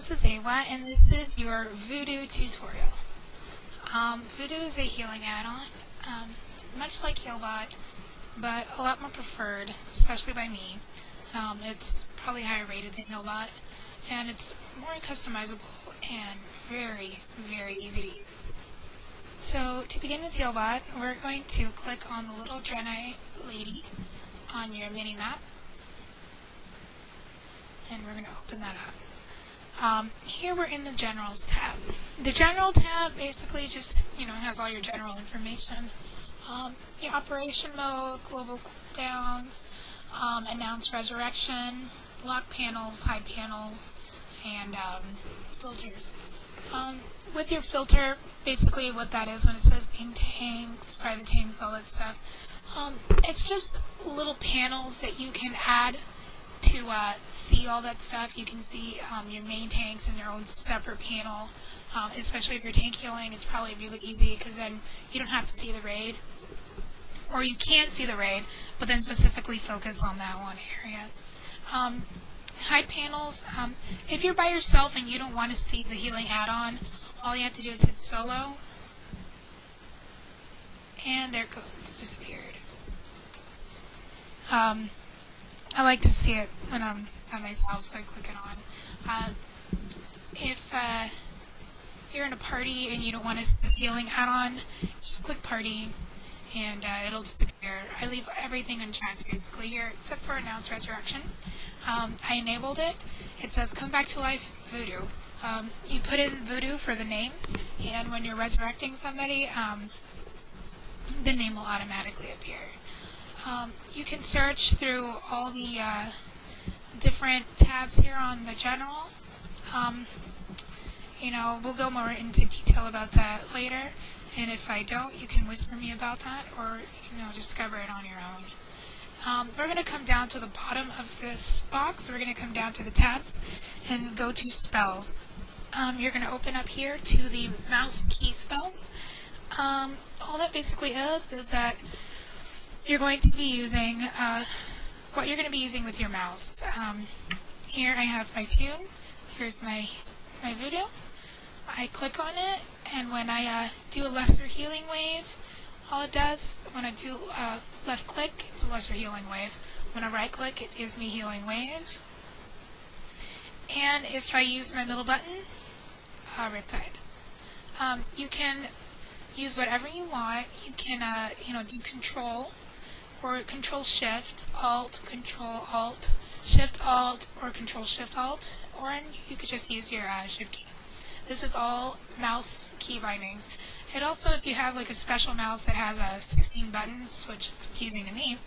this is Awa, and this is your VuhDo tutorial. Um, VuhDo is a healing add-on, um, much like Healbot, but a lot more preferred, especially by me. Um, it's probably higher rated than Healbot, and it's more customizable and very, very easy to use. So, to begin with Healbot, we're going to click on the little Draenei lady on your mini-map, and we're going to open that up. Um, here we're in the Generals tab. The General tab basically just, you know, has all your general information. Um, operation mode, global cooldowns, um, announce resurrection, lock panels, hide panels, and um, filters. Um, with your filter, basically what that is when it says main tanks, private tanks, all that stuff, um, it's just little panels that you can add to uh, see all that stuff. You can see um, your main tanks in their own separate panel. Um, especially if you're tank healing, it's probably really easy because then you don't have to see the raid. Or you can't see the raid, but then specifically focus on that one area. Um, hide panels, um, if you're by yourself and you don't want to see the healing add-on, all you have to do is hit solo. And there it goes, it's disappeared. Um, I like to see it when I'm by myself, so I click it on. Uh, if uh, you're in a party and you don't want to see the healing add-on, just click party and uh, it'll disappear. I leave everything unchecked basically here except for announce resurrection. Um, I enabled it. It says come back to life voodoo. Um, you put in voodoo for the name and when you're resurrecting somebody, um, the name will automatically appear. Um, you can search through all the uh, different tabs here on the general. Um, you know, we'll go more into detail about that later. And if I don't, you can whisper me about that or, you know, discover it on your own. Um, we're going to come down to the bottom of this box. We're going to come down to the tabs and go to spells. Um, you're going to open up here to the mouse key spells. Um, all that basically is, is that you're going to be using uh, what you're going to be using with your mouse. Um, here I have my tune. Here's my, my VuhDo. I click on it, and when I uh, do a lesser healing wave, all it does, when I do uh, left click, it's a lesser healing wave. When I right click, it gives me healing wave. And if I use my middle button, uh, Riptide. Um, you can use whatever you want. You can, uh, you know, do control or Control Shift, Alt, Control Alt, Shift Alt, or Control Shift Alt, or you could just use your uh, Shift key. This is all mouse key bindings. It also, if you have like a special mouse that has uh, 16 buttons, which is confusing to me,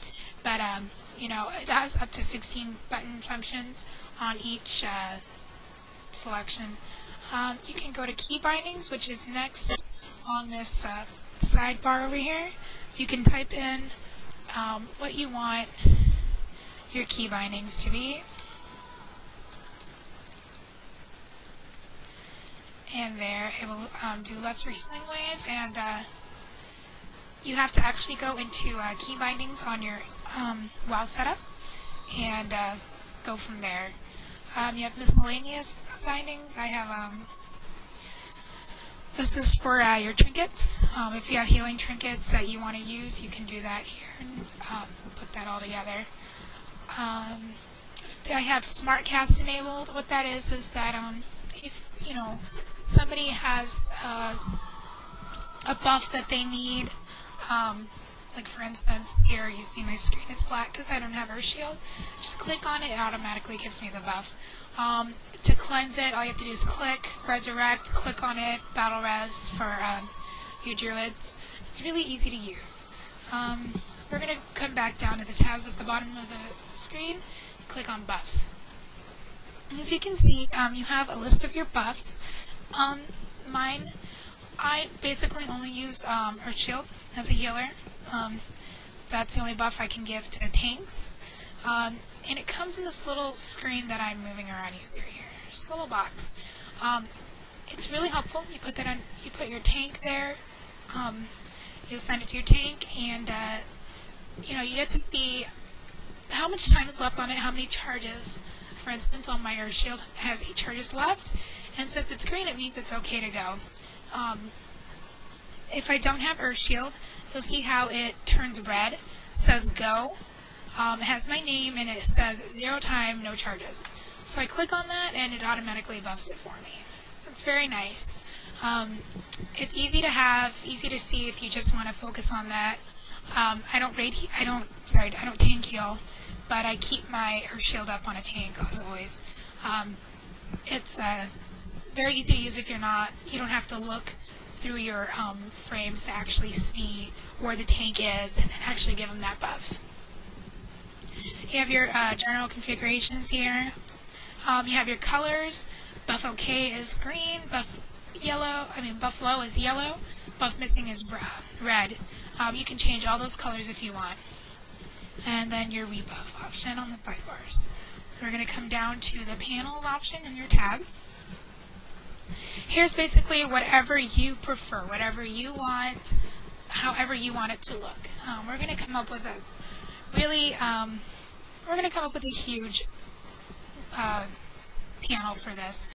but um, you know, it has up to 16 button functions on each uh, selection. Um, you can go to key bindings, which is next on this uh, sidebar over here. You can type in um, what you want your key bindings to be. And there, it will um, do lesser healing wave, and uh, you have to actually go into uh, key bindings on your um, WoW setup, and uh, go from there. Um, you have miscellaneous bindings. I have um, this is for uh, your trinkets. Um, if you have healing trinkets that you want to use, you can do that here and um, put that all together. Um, I have SmartCast enabled. What that is is that um, if you know somebody has uh, a buff that they need, um, like for instance, here you see my screen is black because I don't have Earth Shield. Just click on it, it automatically gives me the buff. Um, to cleanse it, all you have to do is click, resurrect, click on it, battle res for um, druids. It's really easy to use. Um, we're going to come back down to the tabs at the bottom of the, screen, click on buffs. As you can see, um, you have a list of your buffs. Um, mine, I basically only use um, Earth Shield as a healer. That's the only buff I can give to tanks. And it comes in this little screen that I'm moving around. You see right here, a little box. Um, it's really helpful. You put that on. You put your tank there. Um, you assign it to your tank, and uh, you know you get to see how much time is left on it, how many charges, for instance, on my Earth Shield has eight charges left, and since it's green, it means it's okay to go. Um, if I don't have Earth Shield, you'll see how it turns red, says go. Um, it has my name and it says zero time, no charges. So I click on that and it automatically buffs it for me. It's very nice. Um, it's easy to have, easy to see if you just want to focus on that. Um, I don't raid, I don't, sorry, I don't tank heal, but I keep my Earth Shield up on a tank as always. Um, it's uh, very easy to use if you're not, you don't have to look through your um, frames to actually see where the tank is and then actually give them that buff. You have your uh, general configurations here. Um, you have your colors. Buff OK is green. Buff yellow. I mean buff low is yellow. Buff missing is red. Um, you can change all those colors if you want. And then your rebuff option on the sidebars. So we're going to come down to the panels option in your tab. Here's basically whatever you prefer, whatever you want, however you want it to look. Um, we're going to come up with a really, um, we're going to come up with a huge uh, panel for this.